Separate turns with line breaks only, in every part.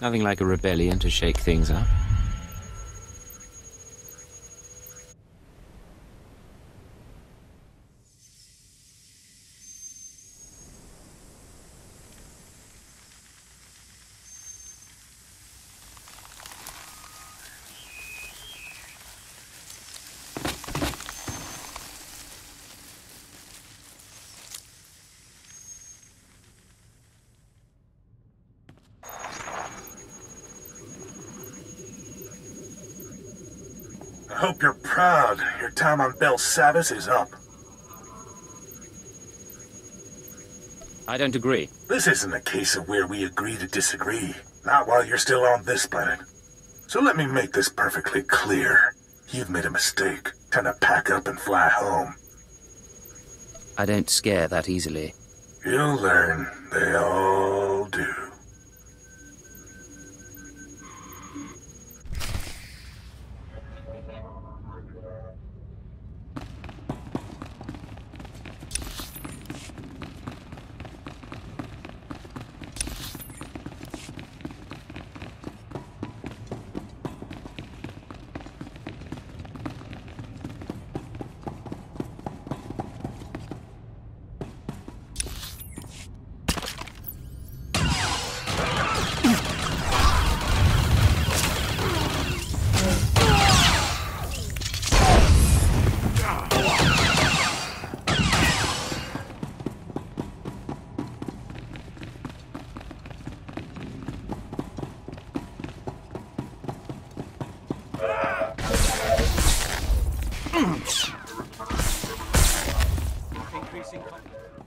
Nothing like a rebellion to shake things up.
I hope you're proud. Your time on Belsavis is up.
I don't agree.
This isn't a case of where we agree to disagree. Not while you're still on this planet. So let me make this perfectly clear. You've made a mistake. Time to pack up and fly home.
I don't scare that easily.
You'll learn. They all do. Increasing.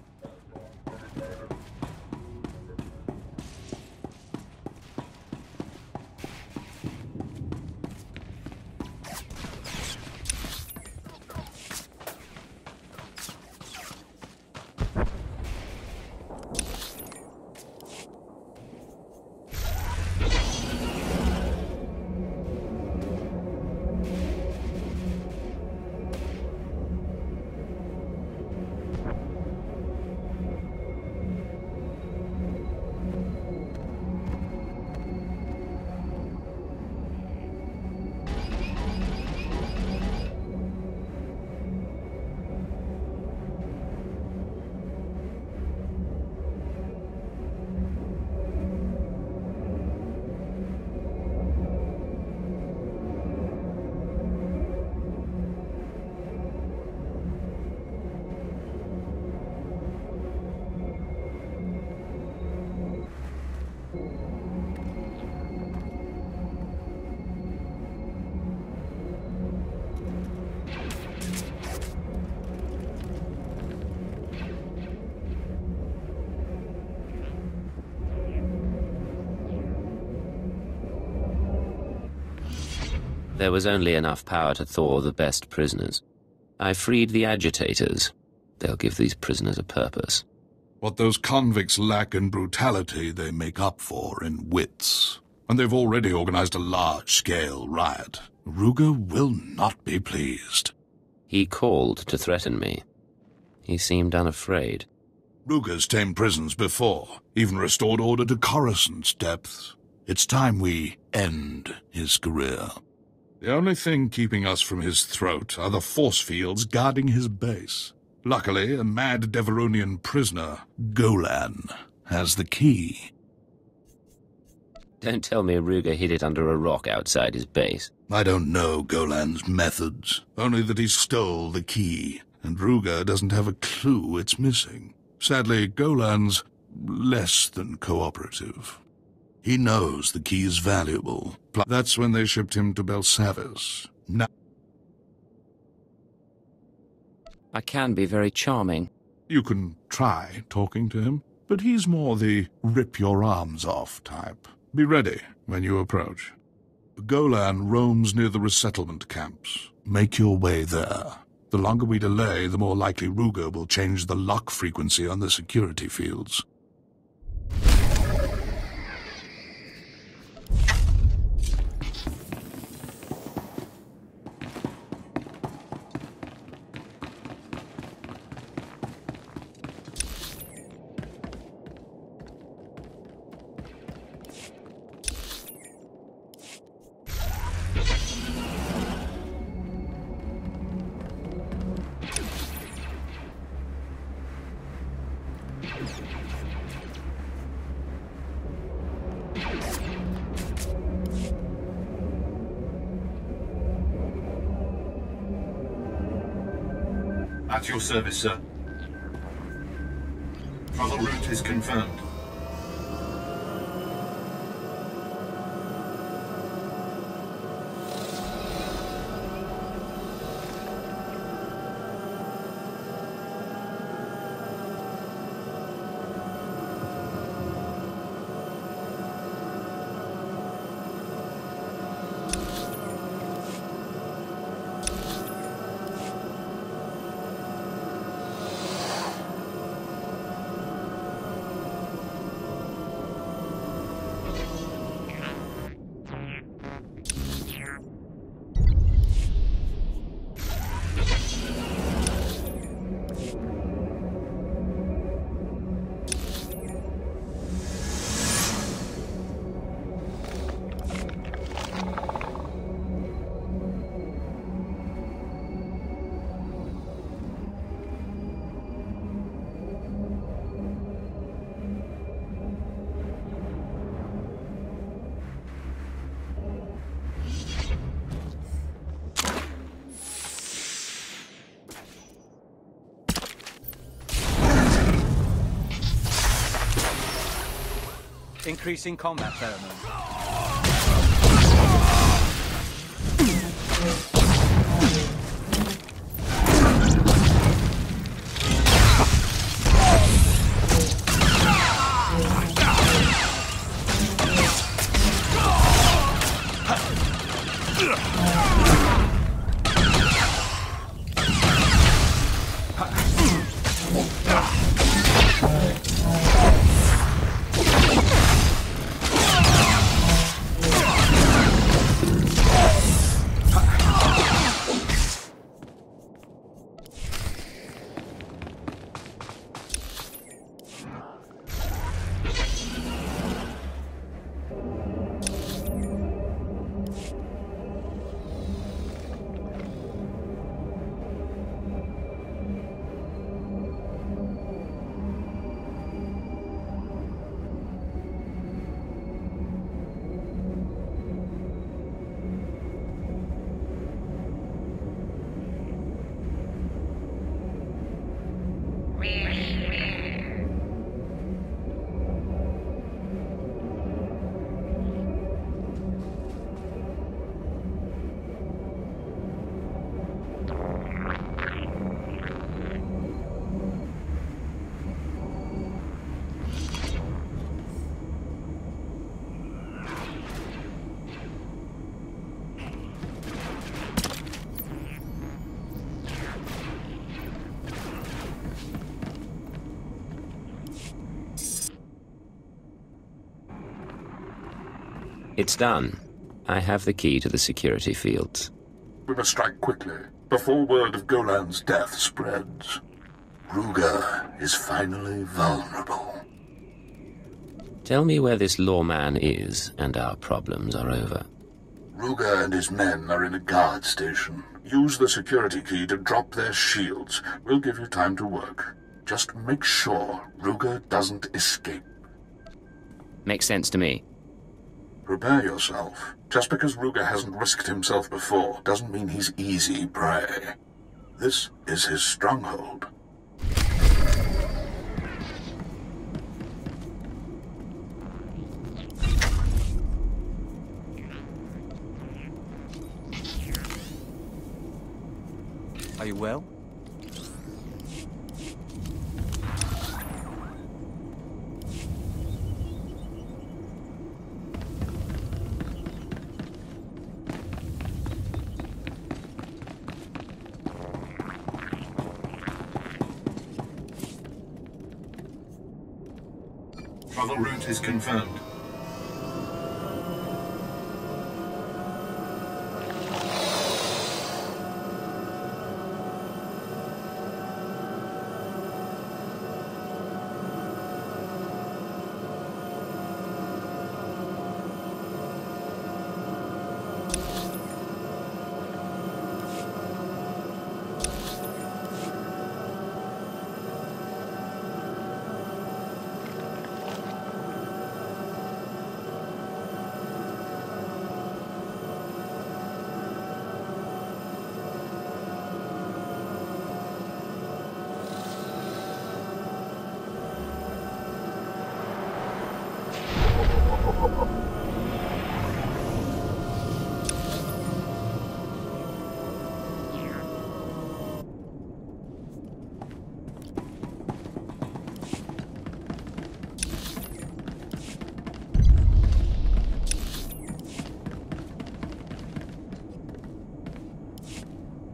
There was only enough power to thaw the best prisoners. I freed the agitators. They'll give these prisoners a purpose.
What those convicts lack in brutality, they make up for in wits. And they've already organized a large-scale riot. Ruger will not be pleased.
He called to threaten me. He seemed unafraid.
Ruger's tamed prisons before, even restored order to Coruscant's depths. It's time we end his career. The only thing keeping us from his throat are the force fields guarding his base. Luckily, a mad Devaronian prisoner, Golan, has the key.
Don't tell me Ruger hid it under a rock outside his base.
I don't know Golan's methods, only that he stole the key, and Ruger doesn't have a clue it's missing. Sadly, Golan's less than cooperative. He knows the key is valuable. That's when they shipped him to Belsavis. Now
I can be very charming.
you can try talking to him, but he's more the rip your arms off type. Be ready when you approach. Golan roams near the resettlement camps. Make your way there. The longer we delay, the more likely Ruger will change the lock frequency on the security fields.
At your service, sir. Travel route is confirmed.
Increasing combat pheromone.
It's done. I have the key to the security fields.
We must strike quickly, before word of Golan's death spreads. Ruger is finally vulnerable.
Tell me where this lawman is, and our problems are over.
Ruger and his men are in a guard station. Use the security key to drop their shields. We'll give you time to work. Just make sure Ruger doesn't escape.
Makes sense to me.
Prepare yourself. Just because Ruger hasn't risked himself before doesn't mean he's easy prey. This is his stronghold.
Are you well?
Is confirmed.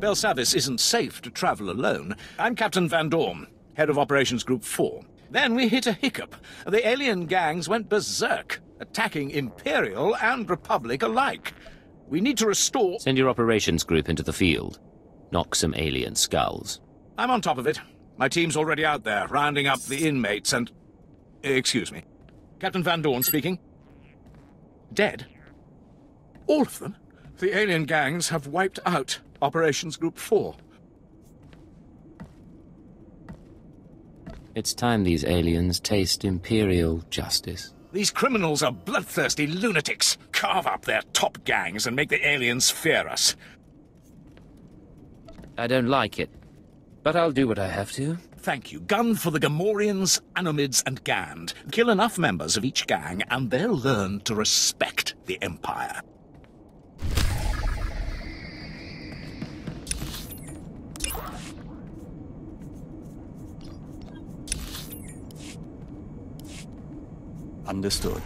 Belsavis isn't safe to travel alone. I'm Captain Van Dorn, head of Operations Group 4. Then we hit a hiccup. The alien gangs went berserk, attacking Imperial and Republic alike. We need to restore...
Send your operations group into the field. Knock some alien skulls.
I'm on top of it. My team's already out there, rounding up the inmates and... Excuse me. Captain Van Dorn speaking. Dead? All of them? The alien gangs have wiped out Operations Group 4.
It's time these aliens taste Imperial justice.
These criminals are bloodthirsty lunatics. Carve up their top gangs and make the aliens fear us.
I don't like it, but I'll do what I have to.
Thank you. Gun for the Gamorreans, Anomids, and Gand. Kill enough members of each gang, and they'll learn to respect the Empire.
Understood.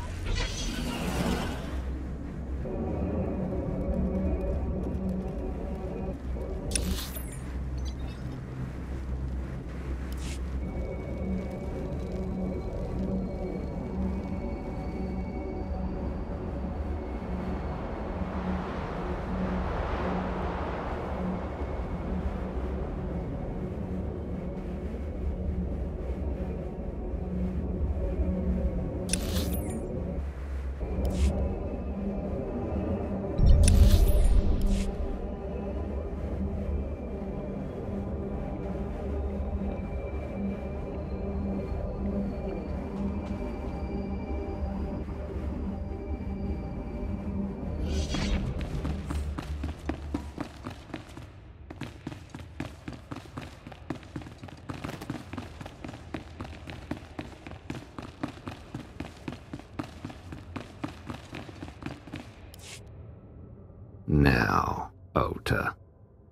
Now, Ota,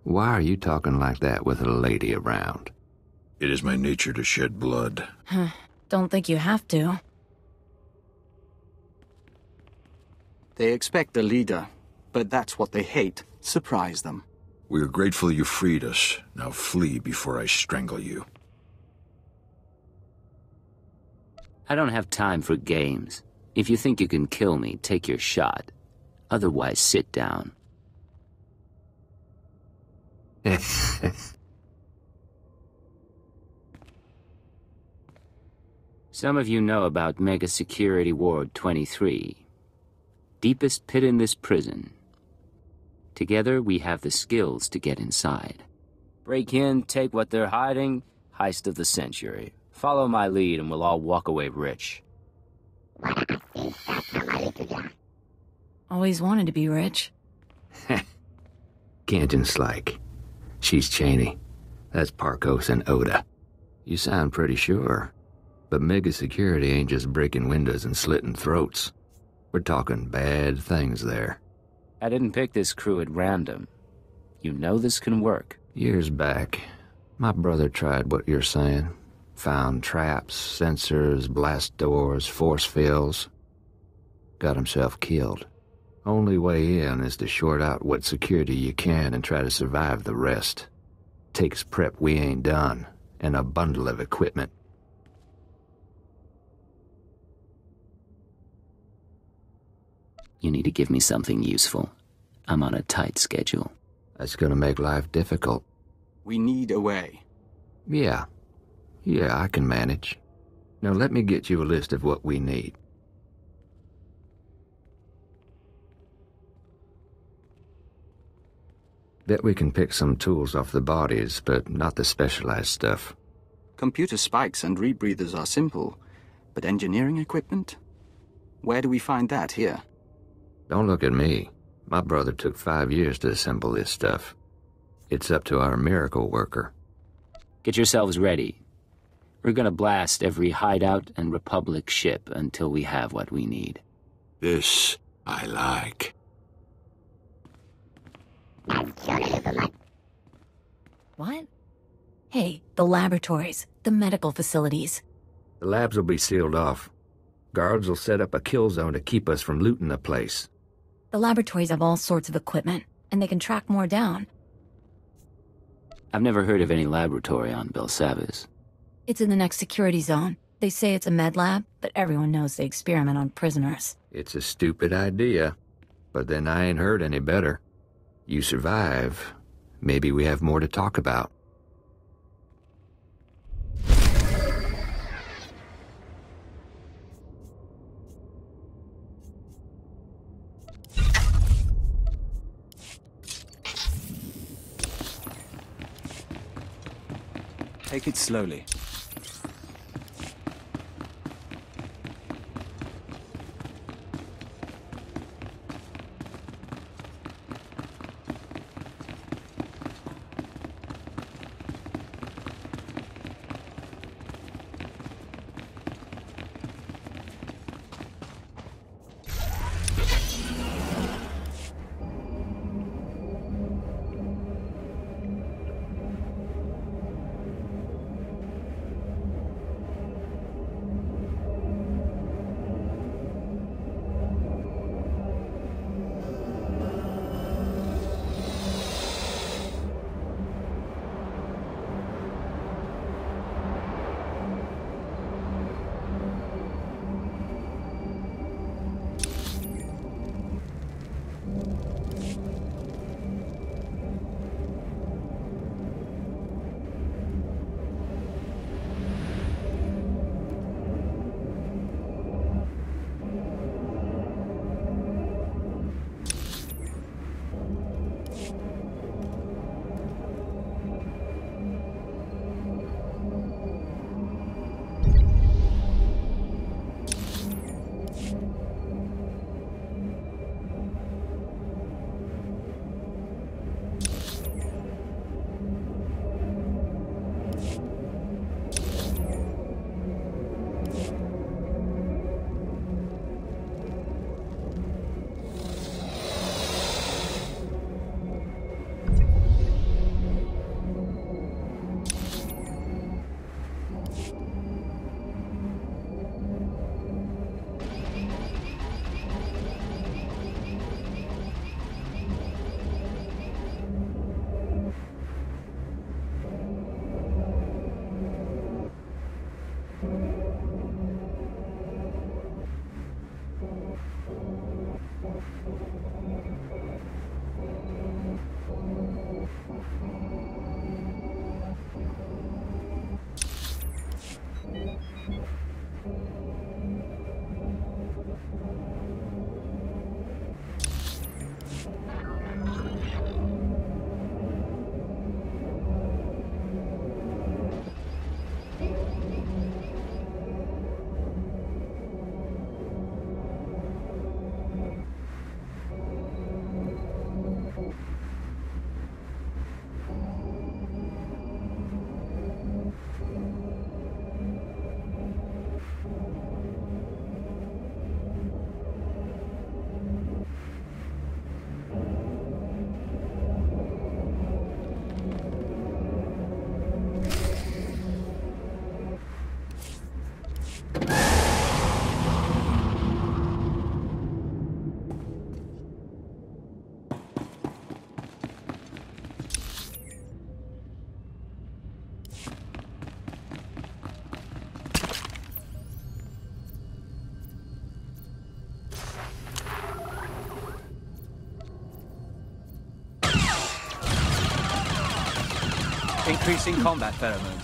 why are you talking like that with a lady around?
It is my nature to shed blood.
Don't think you have to.
They expect a leader, but that's what they hate. Surprise them.
We are grateful you freed us. Now flee before I strangle you.
I don't have time for games. If you think you can kill me, take your shot. Otherwise, sit down. Some of you know about Mega Security Ward 23. Deepest pit in this prison. Together, we have the skills to get inside. Break in, take what they're hiding, heist of the century. Follow my lead and we'll all walk away rich.
Always wanted to be rich.
Canton's like. She's Cheney. That's Parkos and Oda. You sound pretty sure. But mega security ain't just breaking windows and slitting throats. We're talking bad things there.
I didn't pick this crew at random. You know this can work.
Years back, my brother tried what you're saying. Found traps, sensors, blast doors, force fields. Got himself killed. Only way in is to short out what security you can and try to survive the rest. Takes prep we ain't done, and a bundle of equipment.
You need to give me something useful. I'm on a tight schedule.
That's gonna make life difficult.
We need a way.
Yeah. Yeah, I can manage. Now let me get you a list of what we need. Bet we can pick some tools off the bodies, but not the specialized stuff.
Computer spikes and rebreathers are simple, but engineering equipment? Where do we find that here?
Don't look at me. My brother took five years to assemble this stuff. It's up to our miracle worker.
Get yourselves ready. We're gonna blast every hideout and Republic ship until we have what we need.
This I like.
What? Hey, the laboratories, the medical facilities.
The labs will be sealed off. Guards will set up a kill zone to keep us from looting the place.
The laboratories have all sorts of equipment, and they can track more down.
I've never heard of any laboratory on Belsavis.
It's in the next security zone. They say it's a med lab, but everyone knows they experiment on prisoners.
It's a stupid idea, but then I ain't heard any better. You survive, maybe we have more to talk about.
Take it slowly.
Increasing combat pheromones.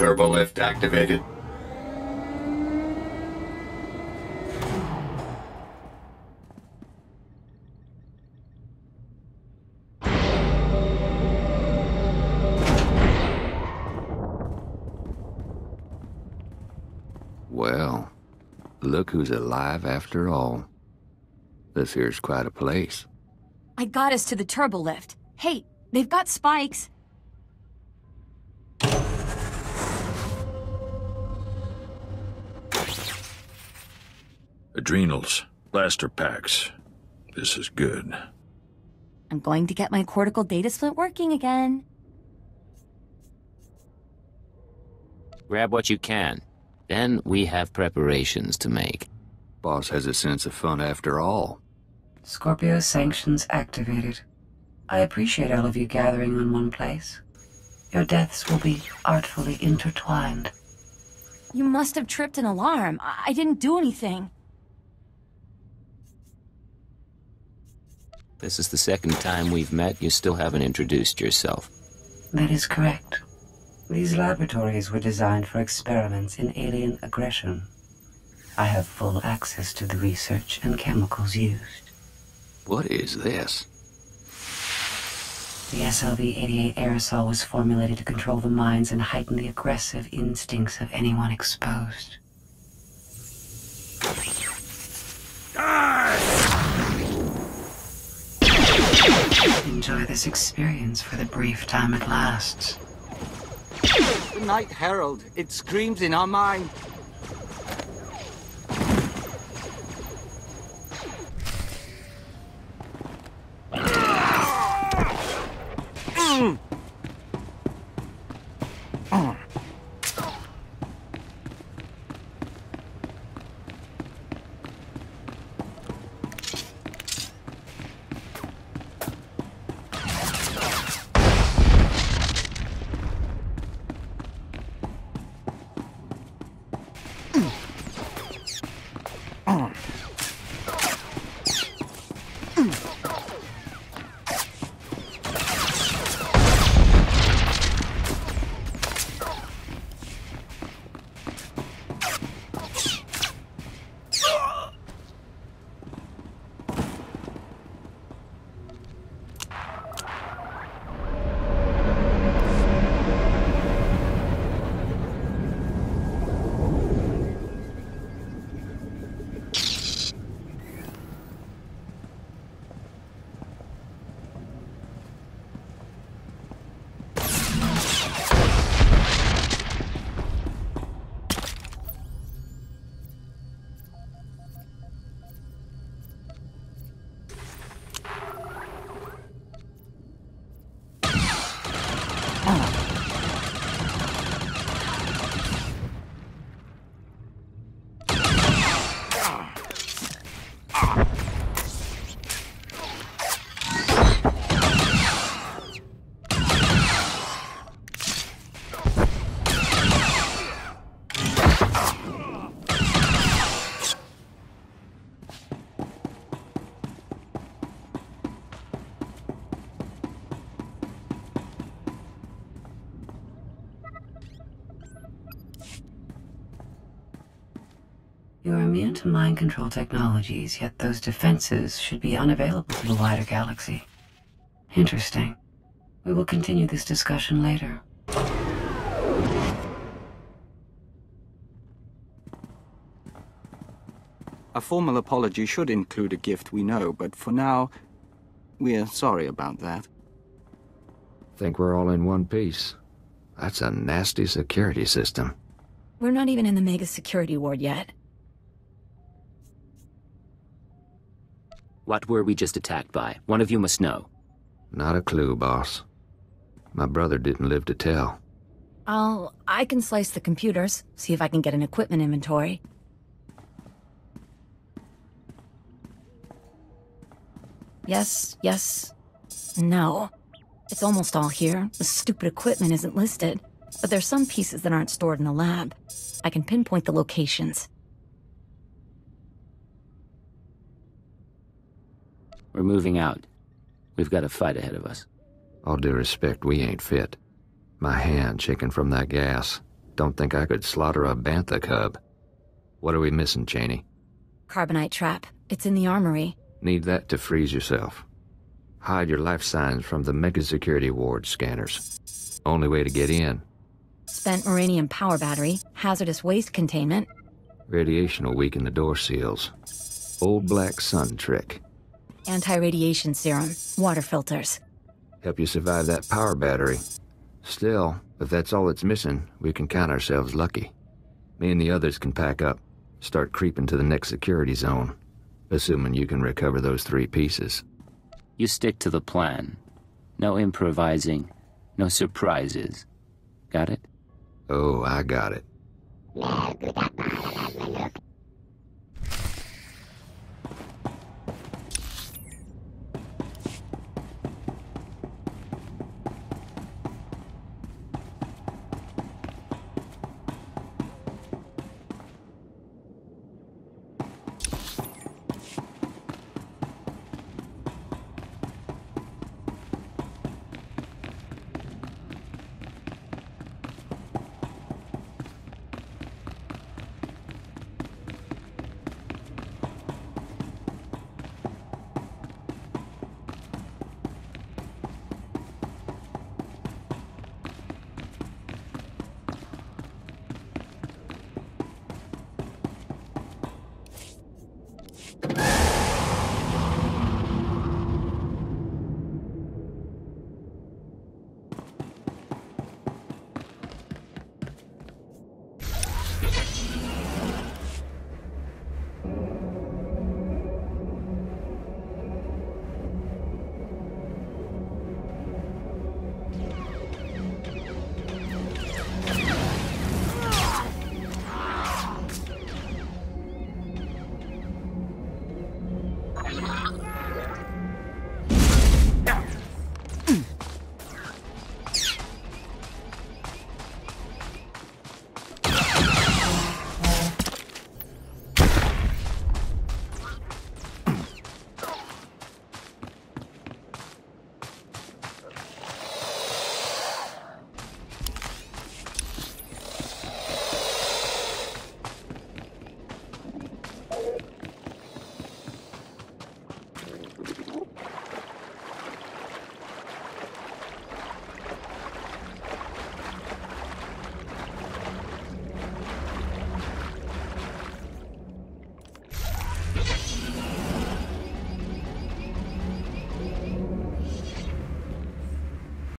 Turbo lift activated.
Well, look who's alive after all. This here's quite a place.
I got us to the turbo lift. Hey, they've got spikes.
Adrenals, blaster packs. This is good.
I'm going to get my cortical data split working again.
Grab what you can. Then we have preparations to make.
Boss has a sense of fun after all.
Scorpio sanctions activated. I appreciate all of you gathering in one place. Your deaths will be artfully intertwined.
You must have tripped an alarm. I, I didn't do anything.
This is the second time we've met. You still haven't introduced yourself.
That is correct. These laboratories were designed for experiments in alien aggression. I have full access to the research and chemicals used.
What is this?
The SLV-88 aerosol was formulated to control the minds and heighten the aggressive instincts of anyone exposed. Enjoy this experience for the brief time it lasts.
The Night Herald. It screams in our mind.
Immune to mind control technologies, yet those defenses should be unavailable to the wider galaxy. Interesting. We will continue this discussion later.
A formal apology should include a gift we know, but for now, we're sorry about that.
Think we're all in one piece. That's a nasty security system.
We're not even in the mega security ward yet.
What were we just attacked by? One of you must know.
Not a clue, boss. My brother didn't live to tell.
I'll... I can slice the computers, see if I can get an equipment inventory. Yes, yes, no. It's almost all here. The stupid equipment isn't listed. But there's some pieces that aren't stored in the lab. I can pinpoint the locations.
We're moving out. We've got a fight ahead of us.
All due respect, we ain't fit. My hand shaking from that gas. Don't think I could slaughter a bantha cub. What are we missing, Cheney?
Carbonite trap. It's in the armory.
Need that to freeze yourself. Hide your life signs from the Mega Security Ward scanners. Only way to get in.
Spent uranium power battery, hazardous waste containment.
Radiation will weaken the door seals. Old black sun trick.
Anti-radiation serum, water filters.
Help you survive that power battery. Still, if that's all it's missing, we can count ourselves lucky. Me and the others can pack up, start creeping to the next security zone, assuming you can recover those three pieces.
You stick to the plan. No improvising, no surprises. Got it?
Oh, I got it.